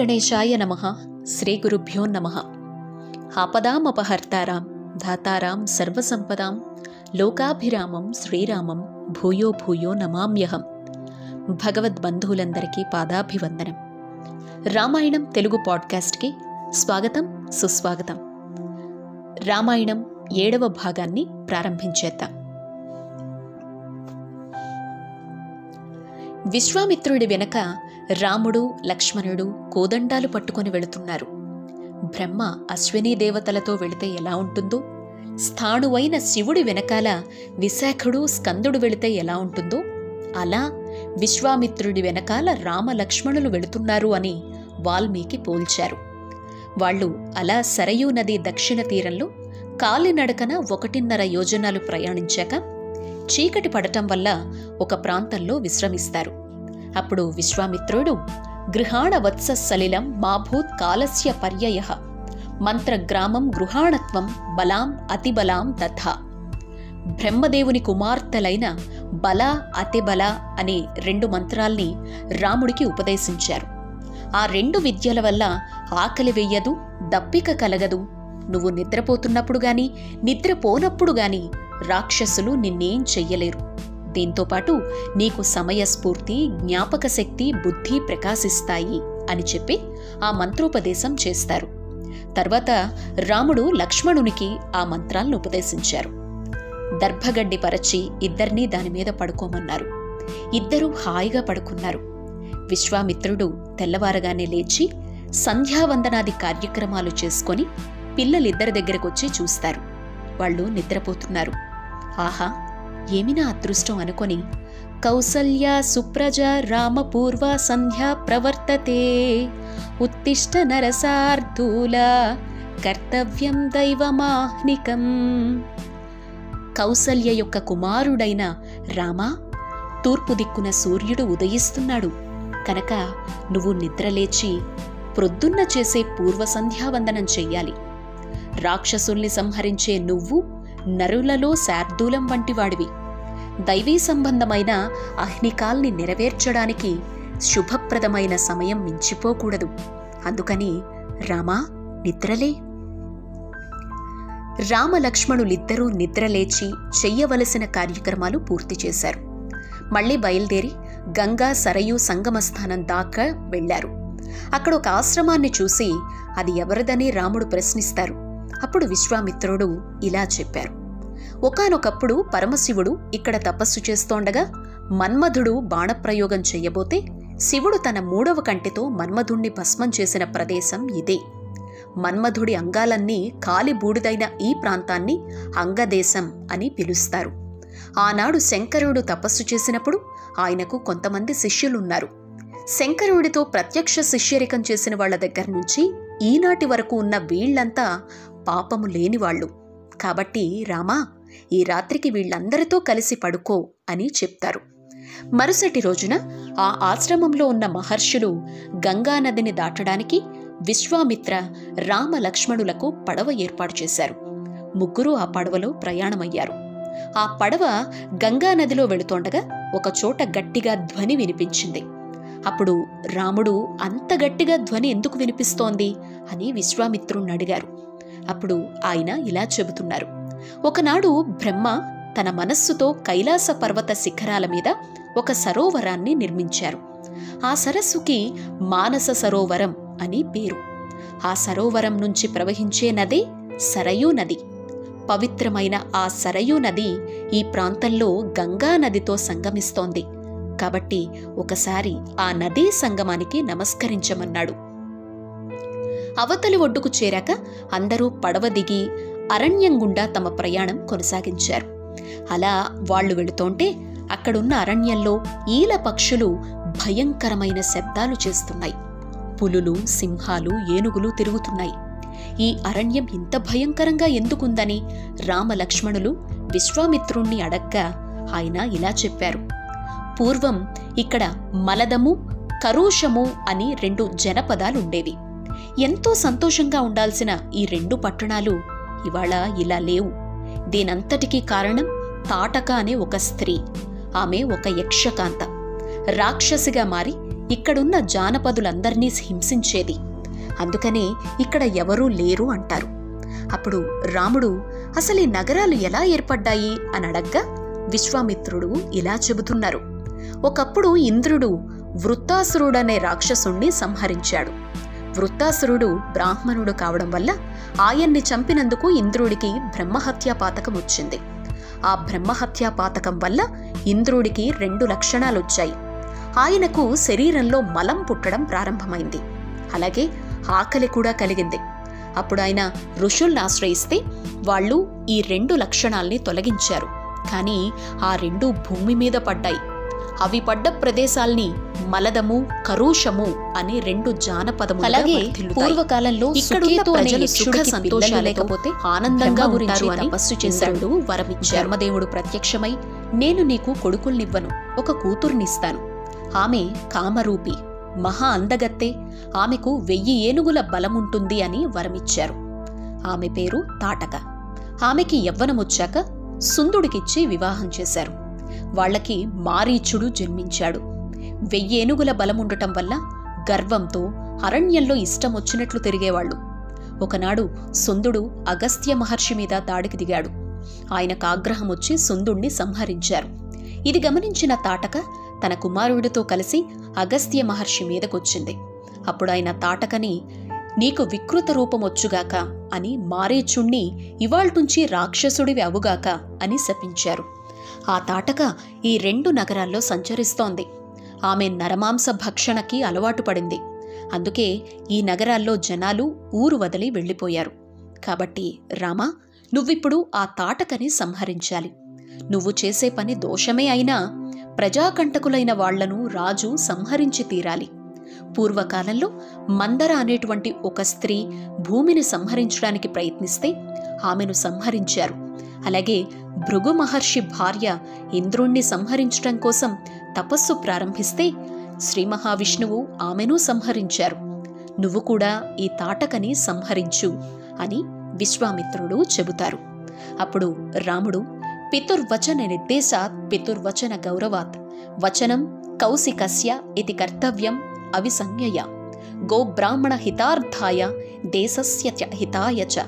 గణేశాయ నమ. శ్రీ గురుభ్యో నమ. ఆపదామపహర్తారాం ధాతారాం సర్వసంపదాం లోకాభిరామం శ్రీరామం భూయో భూయో నమామ్యహం. భగవద్బంధువులందరికీ పాదాభివందనం. రామాయణం తెలుగు పాడ్కాస్ట్కి స్వాగతం సుస్వాగతం. రామాయణం ఏడవ భాగాన్ని ప్రారంభించేద్దాం విశ్వామిత్రుడి వెనక రాముడు లక్ష్మణుడు కోదండాలు పట్టుకొని వెళుతున్నారు. బ్రహ్మ అశ్వినీ దేవతలతో వెళితే ఎలా ఉంటుందో స్థాణువైన శివుడి వెనకాల విశాఖుడు స్కందుడు వెళితే ఎలా ఉంటుందో అలా విశ్వామిత్రుడి వెనకాల రామలక్ష్మణులు వెళుతున్నారు అని వాల్మీకి పోల్చారు. వాళ్ళు అలా సరయూ నది దక్షిణ తీరంలో కాలినడకన ఒకటిన్నర యోజనాలు ప్రయాణించాక చీకటి పడటం వల్ల ఒక ప్రాంతంలో విశ్రమిస్తారు. అప్పుడు విశ్వామిత్రుడు గృహాణ వత్స సలిలం మాభూత్ కాలస్య పర్యయ మంత్రగ్రామం గృహాణత్వం బలాం అతిబలాం తథా. బ్రహ్మదేవుని కుమార్తెలైన బల అతిబల అనే రెండు మంత్రాల్ని రాముడికి ఉపదేశించారు. ఆ రెండు విద్యల వల్ల ఆకలి వెయ్యదు దప్పిక కలగదు. నువ్వు నిద్రపోతున్నప్పుడు గాని నిద్రపోనప్పుడు గాని రాక్షసులు నిన్నేం చెయ్యలేరు. దీంతోపాటు నీకు సమయస్ఫూర్తి జ్ఞాపక శక్తి బుద్ధి ప్రకాశిస్తాయి అని చెప్పి ఆ మంత్రోపదేశం చేస్తారు. తర్వాత రాముడు లక్ష్మణునికి ఆ మంత్రాలను ఉపదేశించారు. దర్భగడ్డి పరచి ఇద్దరినీ దాని మీద పడుకోమన్నారు. ఇద్దరూ హాయిగా పడుకున్నారు. విశ్వామిత్రుడు తెల్లవారగానే లేచి సంధ్యావందనాది కార్యక్రమాలు చేసుకొని పిల్లలిద్దరి దగ్గరకొచ్చి చూస్తారు. వాళ్ళు నిద్రపోతున్నారు. ఆహా! ఏమి నా అదృష్టం అనుకొని? కౌసల్య సుప్రజ రామపూర్వ సంధ్యా ప్రవర్తతే. ఉత్తిష్ట నరసార్థూల కర్తవ్యం దైవమాహ్నికం. కౌసల్య యొక్క కుమారుడైన రామ తూర్పు దిక్కున సూర్యుడు ఉదయిస్తున్నాడు. కనుక నువ్వు నిద్రలేచి ప్రొద్దున్న చేసే పూర్వ సంధ్యావందనం చెయ్యాలి. రాక్షసుల్ని సంహరించే నువ్వు నరులలో శార్దూలం వంటివాడివి. దైవీ సంబంధమైన అహ్నికాల్ని నెరవేర్చడానికి శుభప్రదమైన సమయం మించిపోకూడదు. అందుకని రామా నిద్రలే. రామలక్ష్మణులిద్దరూ నిద్రలేచి చెయ్యవలసిన కార్యక్రమాలు పూర్తి చేశారు. మళ్ళీ బయలుదేరి గంగా సరయు సంగమస్థానం దాకా వెళ్ళారు అక్కడ ఒక ఆశ్రమాన్ని చూసి అది ఎవరిదని రాముడు ప్రశ్నిస్తారు. అప్పుడు విశ్వామిత్రుడు ఇలా చెప్పారు. ఒకనొకప్పుడు పరమశివుడు ఇక్కడ తపస్సు చేస్తోండగా మన్మధుడు బాణప్రయోగం చెయ్యబోతే శివుడు తన మూడవ కంటితో మన్మధుణ్ణి భస్మం చేసిన ప్రదేశం ఇదే. మన్మధుడి అంగాలన్నీ కాలి బూడిదైన ఈ ప్రాంతాన్ని అంగదేశం అని పిలుస్తారు. ఆనాడు శంకరుడు తపస్సు చేసినప్పుడు ఆయనకు కొంతమంది శిష్యులున్నారు. శంకరుడితో ప్రత్యక్ష శిష్యరికం చేసిన వాళ్ళ దగ్గర నుంచి ఈనాటి వరకు ఉన్న వీళ్ళంతా పాపము లేనివాళ్ళు కాబట్టి రామా ఈ రాత్రికి వీళ్ళందరితో కలిసి పడుకో అని చెప్తారు. మరుసటి రోజున ఆ ఆశ్రమంలో ఉన్న మహర్షులు గంగానదిని దాటడానికి విశ్వామిత్ర రామ లక్ష్మణులకు పడవ ఏర్పాటు చేశారు. ముగ్గురు ఆ పడవలో ప్రయాణమయ్యారు. ఆ పడవ గంగానదిలో వెళుతోండగా ఒకచోట గట్టిగా ధ్వని వినిపించింది. అప్పుడు రాముడు అంత గట్టిగా ధ్వని ఎందుకు వినిపిస్తోంది? అని విశ్వామిత్రుణ్ణి అడిగారు. అప్పుడు ఆయన ఇలా చెబుతున్నారు. ఒకనాడు బ్రహ్మ తన మనస్సుతో కైలాస పర్వత శిఖరాల మీద ఒక సరోవరాన్ని నిర్మించారు. ఆ సరస్సుకి మానస సరోవరం అని పేరు. ఆ సరోవరం నుంచి ప్రవహించే నదే సరయూ నది. పవిత్రమైన ఆ సరయూ నది ఈ ప్రాంతంలో గంగా నదితో సంగమిస్తోంది. కాబట్టి ఒకసారి ఆ నదీ సంగమానికి నమస్కరించమన్నాడు. అవతలి ఒడ్డుకు చేరాక అందరూ పడవ దిగి అరణ్యం గుండా తమ ప్రయాణం కొనసాగించారు. అలా వాళ్ళు వెళుతోంటే అక్కడున్న అరణ్యంలో ఈల పక్షులు భయంకరమైన శబ్దాలు చేస్తున్నాయి. పులులు సింహాలు ఏనుగులు తిరుగుతున్నాయి. ఈ అరణ్యం ఇంత భయంకరంగా ఎందుకుందని రామలక్ష్మణులు విశ్వామిత్రుణ్ణి అడగ్గా ఆయన ఇలా చెప్పారు. పూర్వం ఇక్కడ మలదము కరూషము అని రెండు జనపదాలుండేవి ఎంతో సంతోషంగా ఉండాల్సిన ఈ రెండు పట్టణాలు ఇవాళ ఇలా లేవు. దీనంతటికీ కారణం తాటక అనే ఒక స్త్రీ. ఆమె ఒక యక్షకాంత రాక్షసిగా మారి ఇక్కడున్న జానపదులందర్నీ హింసించేది. అందుకనే ఇక్కడ ఎవరూ లేరు అంటారు. అప్పుడు రాముడు అసలు ఈ నగరాలు ఎలా ఏర్పడ్డాయి? అని అడగ్గా విశ్వామిత్రుడు ఇలా చెబుతున్నారు. ఒకప్పుడు ఇంద్రుడు వృత్తాసురుడనే రాక్షసుణ్ణి సంహరించాడు. వృత్తాసురుడు బ్రాహ్మణుడు కావడం వల్ల ఆయన్ని చంపినందుకు ఇంద్రుడికి బ్రహ్మహత్యా పాతకం వచ్చింది ఆ బ్రహ్మహత్యా పాతకం వల్ల ఇంద్రుడికి రెండు లక్షణాలొచ్చాయి. ఆయనకు శరీరంలో మలం పుట్టడం ప్రారంభమైంది. అలాగే ఆకలి కూడా కలిగింది. అప్పుడు ఆయన ఋషుల్ని ఆశ్రయిస్తే వాళ్ళు ఈ రెండు లక్షణాల్ని తొలగించారు. కానీ ఆ రెండు భూమి మీద పడ్డాయి. అవి పడ్డ ప్రదేశాల్ని మలదము కరుషము అనే రెండు జానపదములుగా అలాగే. పూర్వకాలంలో ఇక్కడున్న ప్రజలు సుఖ సంతోషాలు లేకపోతే ఆనందంగా అని తపస్సు చేశాడు వరమిచ్చారు. ధర్మదేవుడు ప్రత్యక్షమై నేను నీకు కొడుకుల్నివ్వను ఒక కూతుర్నిస్తాను. ఆమె కామరూపి మహా అందగత్తే ఆమెకు వెయ్యి ఏనుగుల బలముంటుంది అని వరమిచ్చారు. ఆమె పేరు తాటక. ఆమెకి యవ్వనమొచ్చాక సుందుడికిచ్చి వివాహం చేశారు. వాళ్ళకి మారీచుడు జన్మించాడు. వెయ్యేనుగుల బలముండటం వల్ల గర్వంతో అరణ్యంలో ఇష్టం వచ్చినట్లు తిరిగేవాళ్ళు. ఒకనాడు సుందుడు అగస్త్య మహర్షి మీద దాడికి దిగాడు. ఆయనకు ఆగ్రహం వచ్చి సుందుణ్ణి సంహరించారు. ఇది గమనించిన తాటక తన కుమారుడితో కలిసి అగస్త్య మహర్షి మీదకొచ్చింది. అప్పుడు ఆయన తాటకని నీకు వికృత రూపమొచ్చుగాక అని మారేచుణ్ణి ఇవాల్టుంచి రాక్షసుడివి అవుగాక అని శపించారు. ఆ తాటక ఈ రెండు నగరాల్లో సంచరిస్తోంది. ఆమె నరమాంస భక్షణకి అలవాటు పడింది. అందుకే ఈ నగరాల్లో జనాలు ఊరు వదిలి వెళ్ళిపోయారు. కాబట్టి రామా నువ్విప్పుడు ఆ తాటకని సంహరించాలి. నువ్వు చేసే పని దోషమే అయినా ప్రజాకంటకులైన వాళ్ళను రాజు సంహరించి తీరాలి. పూర్వకాలంలో మందర అనేటువంటి ఒక స్త్రీ భూమిని సంహరించడానికి ప్రయత్నిస్తే ఆమెను సంహరించారు. అలాగే భృగు మహర్షి భార్య ఇంద్రుణ్ణి సంహరించటం కోసం తపస్సు ప్రారంభిస్తే శ్రీ మహావిష్ణువు ఆమెను సంహరించారు. నువ్వు కూడా ఈ తాటకని సంహరించు అని విశ్వామిత్రుడు చెబుతారు. అప్పుడు రాముడు పితుర్వచన నిర్దేశాత్ పితుర్వచన గౌరవాత్ వచనం కౌశికస్య ఇది కర్తవ్యం అవిసంజ్ఞయ గోబ్రాహ్మణ హితార్థాయ దేశస్య హితాయ చ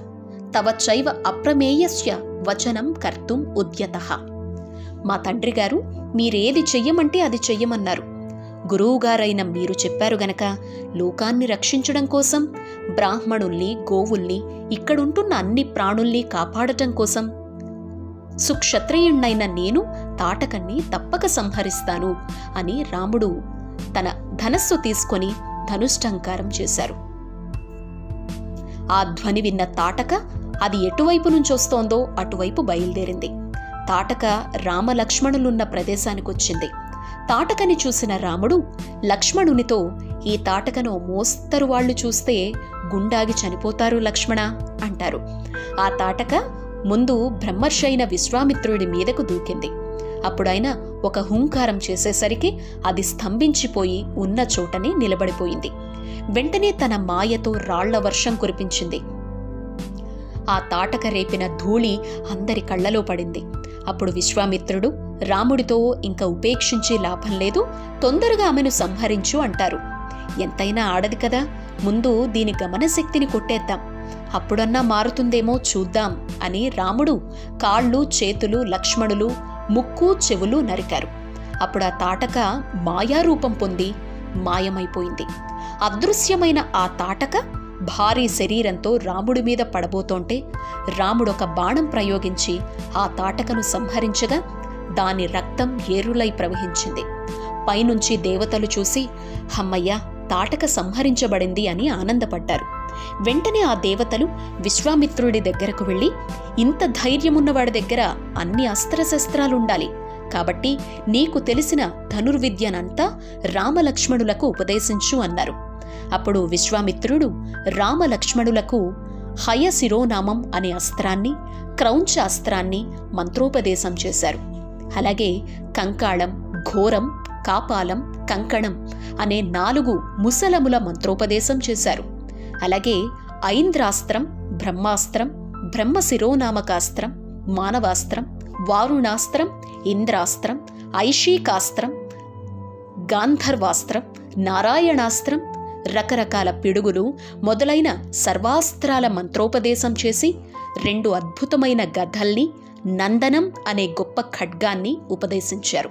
తవ చైవ అప్రమేయస్య వచనం కర్తుం ఉద్యత. మా తండ్రి గారు మీరేది చెయ్యమంటే అది చెయ్యమన్నారు. గురువుగారైన మీరు చెప్పారు గనక లోకాన్ని రక్షించడం కోసం బ్రాహ్మణుల్ని గోవుల్ని ఇక్కడుంటున్న అన్ని ప్రాణుల్ని కాపాడటం కోసం. సుక్షత్రియుణ్ణైన నేను తాటకన్ని తప్పక సంహరిస్తాను అని రాముడు తన ధనస్సు తీసుకొని ధనుష్టంకారం చేశారు. ఆ ధ్వని విన్న తాటక అది ఎటువైపు నుంచొస్తోందో అటువైపు బయలుదేరింది. తాటక రామలక్ష్మణులున్న ప్రదేశానికొచ్చింది. తాటకని చూసిన రాముడు లక్ష్మణునితో ఈ తాటకను మోస్తరు వాళ్ళు చూస్తే గుండాగి చనిపోతారు లక్ష్మణ అంటారు. ఆ తాటక ముందు బ్రహ్మర్షి అయిన విశ్వామిత్రుడి మీదకు దూకింది. అప్పుడైన ఒక హుంకారం చేసేసరికి అది స్తంభించిపోయి ఉన్న చోటనే నిలబడిపోయింది. వెంటనే తన మాయతో రాళ్ళ వర్షం కురిపించింది. ఆ తాటక రేపిన ధూళి అందరి కళ్ళలో పడింది. అప్పుడు విశ్వామిత్రుడు రాముడితో ఇంకా ఉపేక్షించే లాభం లేదు తొందరగా ఆమెను సంహరించు అంటారు. ఎంతైనా ఆడది కదా ముందు దీని గమనశక్తిని కొట్టేద్దాం. అప్పుడన్నా మారుతుందేమో చూద్దాం అని రాముడు కాళ్ళు చేతులు లక్ష్మణులు ముక్కు చెవులు నరికారు. అప్పుడు ఆ తాటక మాయారూపం పొంది మాయమైపోయింది. అదృశ్యమైన ఆ తాటక భారీ శరీరంతో రాముడి మీద పడబోతోంటే రాముడొక బాణం ప్రయోగించి ఆ తాటకను సంహరించగా దాని రక్తం ఏరులై ప్రవహించింది. పైనుంచి దేవతలు చూసి హమ్మయ్య తాటక సంహరించబడింది అని ఆనందపడ్డారు. వెంటనే ఆ దేవతలు విశ్వామిత్రుడి దగ్గరకు వెళ్ళి ఇంత ధైర్యమున్నవాడి దగ్గర అన్ని అస్త్రశస్త్రాలుండాలి. కాబట్టి నీకు తెలిసిన ధనుర్విద్యనంతా రామలక్ష్మణులకు ఉపదేశించు అన్నారు. అప్పుడు విశ్వామిత్రుడు రామలక్ష్మణులకు హయశిరోనామం అనే అస్త్రాన్ని క్రౌంచ అస్త్రాన్ని మంత్రోపదేశం చేశారు. అలాగే కంకాళం ఘోరం కాపాలం కంకణం అనే నాలుగు ముసలముల మంత్రోపదేశం చేశారు. అలాగే ఐంద్రాస్త్రం బ్రహ్మాస్త్రం బ్రహ్మశిరోనామకాస్త్రం మానవాస్త్రం వారుణాస్త్రం ఇంద్రాస్త్రం ఐషీకాస్త్రం గాంధర్వాస్త్రం నారాయణాస్త్రం రకరకాల పిడుగులు మొదలైన సర్వాస్త్రాల మంత్రోపదేశం చేసి రెండు అద్భుతమైన గధల్ని నందనం అనే గొప్ప ఖడ్గాన్ని ఉపదేశించారు.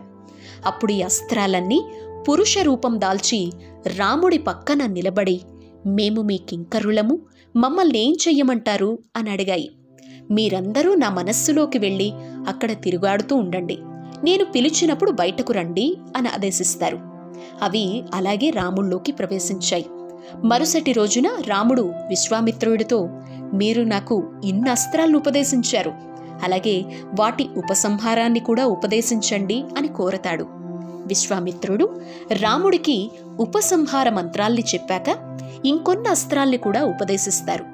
అప్పుడు ఈ అస్త్రాలన్నీ పురుష రూపం దాల్చి రాముడి పక్కన నిలబడి మేము మీ కింకరులము మమ్మల్ని ఏం చెయ్యమంటారు? అని అడిగాయి. మీరందరూ నా మనస్సులోకి వెళ్ళి అక్కడ తిరుగాడుతూ ఉండండి. నేను పిలిచినప్పుడు బయటకు రండి అని ఆదేశిస్తారు. అవి అలాగే రాముల్లోకి ప్రవేశించాయి. మరుసటి రోజున రాముడు విశ్వామిత్రుడితో మీరు నాకు ఇన్ని అస్త్రాలను ఉపదేశించారు. అలాగే వాటి ఉపసంహారాన్ని కూడా ఉపదేశించండి అని కోరతాడు. విశ్వామిత్రుడు రాముడికి ఉపసంహార మంత్రాల్ని చెప్పాక ఇంకొన్ని అస్త్రాల్ని కూడా ఉపదేశిస్తారు.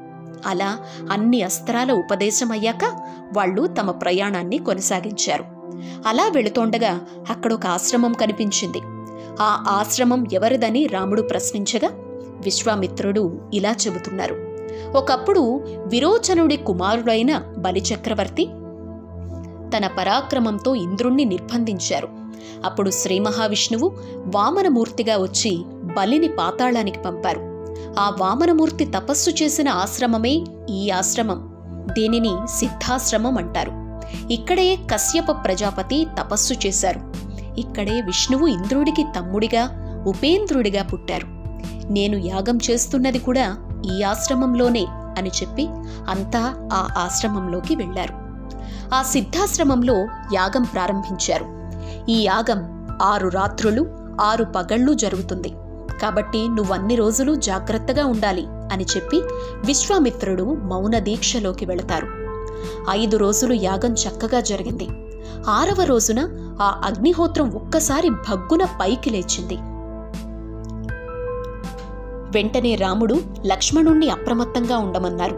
అలా అన్ని అస్త్రాల ఉపదేశం అయ్యాక వాళ్ళు తమ ప్రయాణాన్ని కొనసాగించారు. అలా వెళుతోండగా అక్కడ ఒక ఆశ్రమం కనిపించింది. ఆ ఆశ్రమం ఎవరిదని రాముడు ప్రశ్నించగా విశ్వామిత్రుడు ఇలా చెబుతున్నారు. ఒకప్పుడు విరోచనుడి కుమారుడైన బలిచక్రవర్తి తన పరాక్రమంతో ఇంద్రుణ్ణి నిర్బంధించారు. అప్పుడు శ్రీ మహావిష్ణువు వామనమూర్తిగా వచ్చి బలిని పాతాళానికి పంపారు. ఆ వామనమూర్తి తపస్సు చేసిన ఆశ్రమమే ఈ ఆశ్రమం. దీనిని సిద్ధాశ్రమం అంటారు. ఇక్కడే కశ్యప ప్రజాపతి తపస్సు చేశారు. ఇక్కడే విష్ణువు ఇంద్రుడికి తమ్ముడిగా ఉపేంద్రుడిగా పుట్టారు. నేను యాగం చేస్తున్నది కూడా ఈ ఆశ్రమంలోనే అని చెప్పి అంతా ఆ ఆశ్రమంలోకి వెళ్ళారు ఆ సిద్ధాశ్రమంలో యాగం ప్రారంభించారు. ఈ యాగం ఆరు రాత్రులు ఆరు పగళ్ళు జరుగుతుంది. కాబట్టి నువ్వన్ని రోజులు జాగ్రత్తగా ఉండాలి అని చెప్పి విశ్వామిత్రుడు మౌన దీక్షలోకి వెళతారు. ఐదు రోజులు యాగం చక్కగా జరిగింది. ఆరవ రోజున ఆ అగ్నిహోత్రం ఒక్కసారి భగ్గున పైకి లేచింది. వెంటనే రాముడు లక్ష్మణుణ్ణి అప్రమత్తంగా ఉండమన్నారు.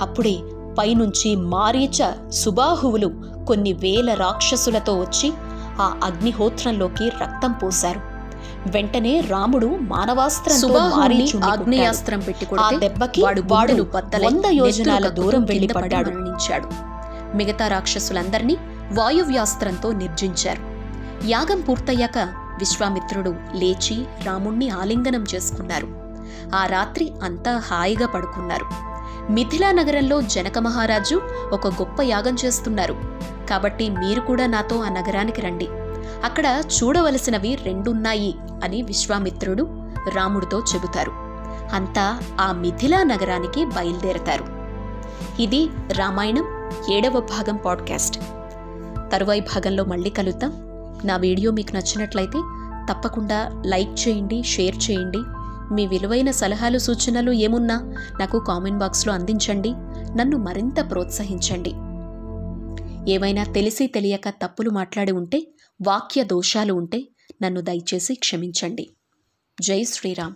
అప్పుడే పైనుంచి మారీచ సుబాహువులు కొన్ని వేల రాక్షసులతో వచ్చి ఆ అగ్నిహోత్రంలోకి రక్తం పోశారు. వెంటనే రాముడు మానవాస్త్రంతో ఆగ్నేయాస్త్రం పెట్టి. ఆ దెబ్బకి వాడు వంద యోజనాల దూరం పడి పడ్డాడు మిగతా రాక్షసులందర్నీ వాయువ్యాస్త్రంతో నిర్జించారు. యాగం పూర్తయ్యాక విశ్వామిత్రుడు లేచి రాముణ్ణి ఆలింగనం చేసుకున్నారు. ఆ రాత్రి అంతా హాయిగా పడుకున్నారు. మిథిలా నగరంలో జనక మహారాజు ఒక గొప్ప యాగం చేస్తున్నారు. కాబట్టి మీరు కూడా నాతో ఆ నగరానికి రండి. అక్కడ చూడవలసినవి రెండున్నాయి అని విశ్వామిత్రుడు రాముడితో చెబుతారు. అంతా ఆ మిథిలా నగరానికి బయలుదేరతారు. ఇది రామాయణం ఏడవ భాగం పాడ్కాస్ట్. తరువాయి భాగంలో మళ్ళీ కలుద్దాం. నా వీడియో మీకు నచ్చినట్లయితే తప్పకుండా లైక్ చేయండి షేర్ చేయండి. మీ విలువైన సలహాలు సూచనలు ఏమున్నా నాకు కామెంట్ బాక్స్లో అందించండి. నన్ను మరింత ప్రోత్సహించండి. ఏవైనా తెలిసి తెలియక తప్పులు మాట్లాడి ఉంటే వాక్య దోషాలు ఉంటే నన్ను దయచేసి క్షమించండి. జై శ్రీరామ్.